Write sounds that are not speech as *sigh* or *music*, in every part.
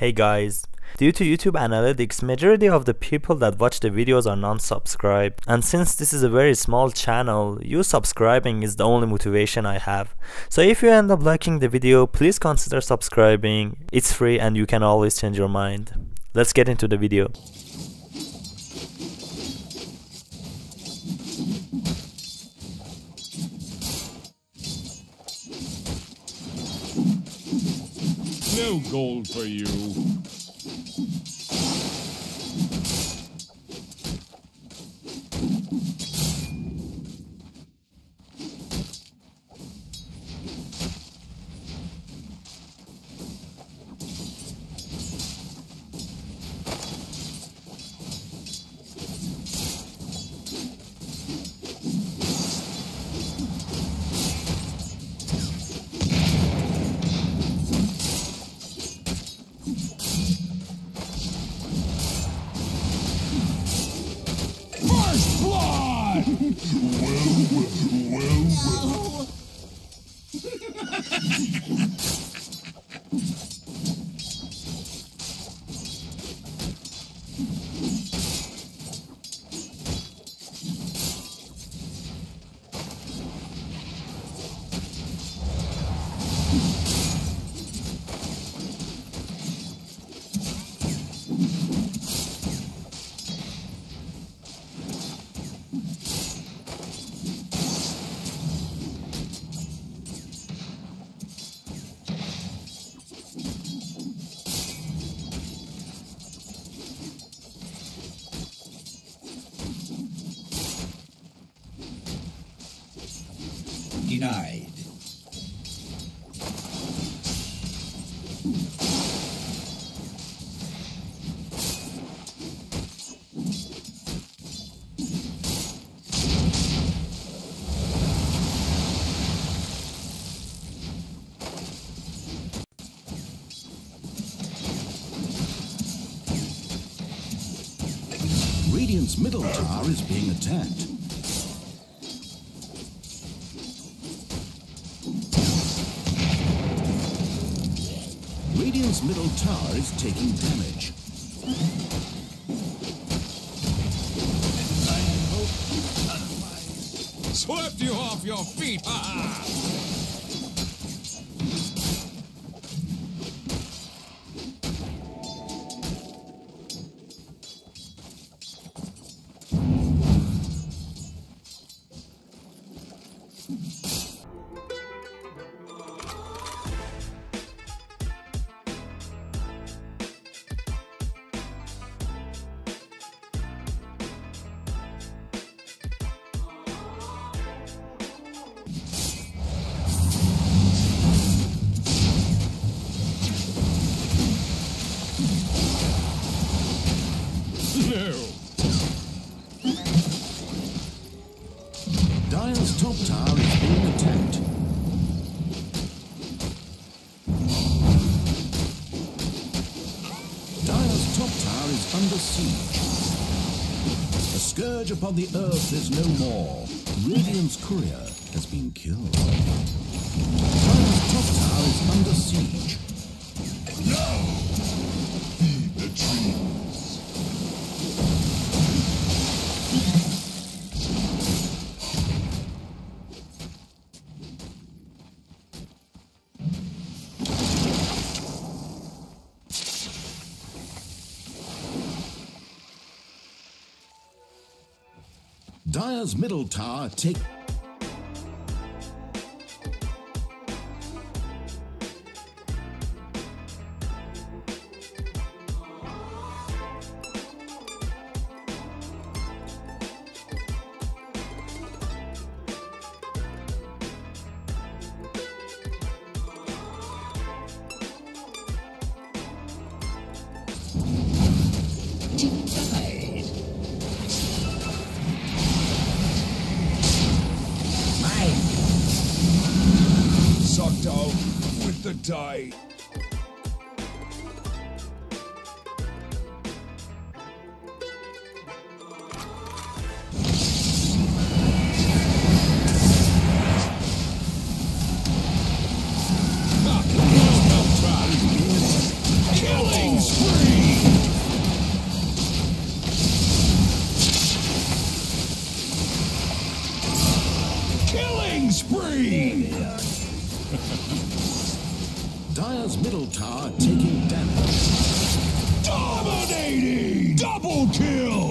Hey guys, due to YouTube analytics, majority of the people that watch the videos are non-subscribed and since this is a very small channel, you subscribing is the only motivation I have. So if you end up liking the video, please consider subscribing, it's free and you can always change your mind. Let's get into the video. No gold for you. First blood! Denied. Radiant's middle tower is being attacked. Middle tower is taking damage. Swept you off your feet, Dire's top tower is being attacked. Dire's top tower is under siege. A scourge upon the earth is no more. Radiant's courier has been killed. Dire's top tower is under siege. Dire's middle tower take locked out with the spree. killing spree! *laughs* Dire's middle tower taking damage. Dominating! Double kill!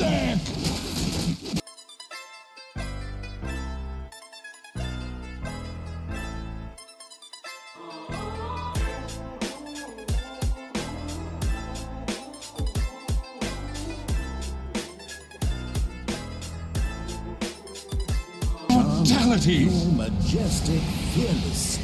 music! Mortality! Majestic, fearless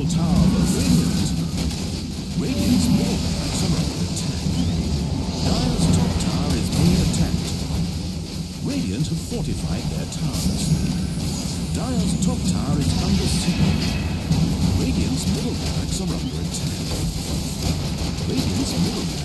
Imperial Tower of Radiant. Radiant's middle barracks are under attack. Dire's top tower is being attacked. Radiant have fortified their towers. Dire's top tower is under siege. Radiant's middle barracks are under attack. Radiant's middle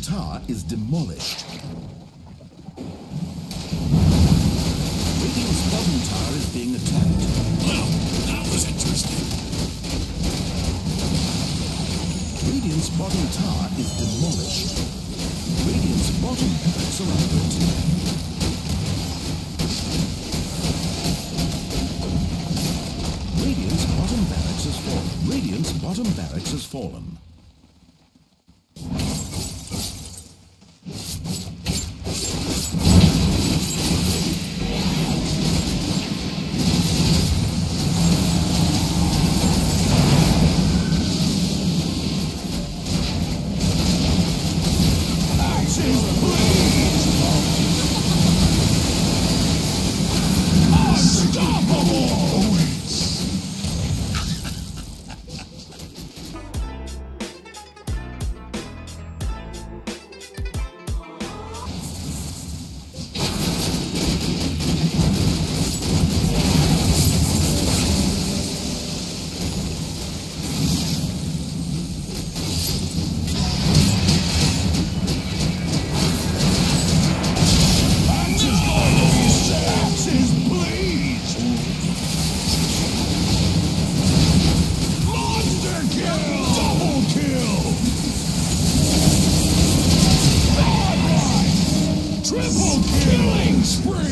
tower is demolished. Radiant's bottom tower is being attacked. Well, that was interesting. Radiant's bottom tower is demolished. Radiant's bottom barracks are under attack. Radiant's bottom barracks has fallen. Radiant's bottom barracks has fallen. Spree!